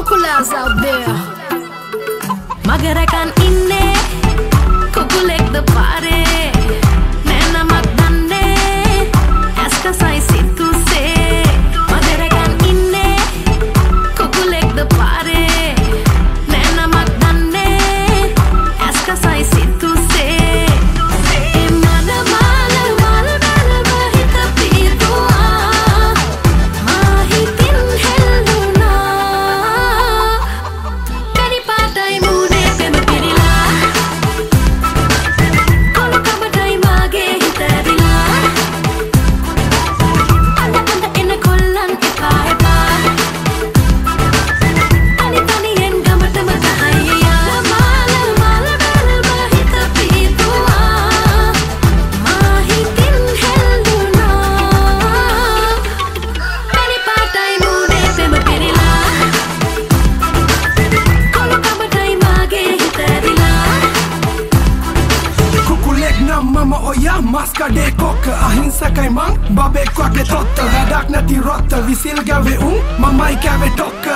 cuckolas out there. Magarakan inne. අයියා මස්කඩේ කොක්ක අහිංසකයි මං. බබෙක් වගේ තොත්ත වැඩක් නැති රොත්ත විසිල් ගැවේ උන් මමයි කැවේ ටොක්ක.